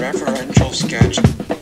referential sketch.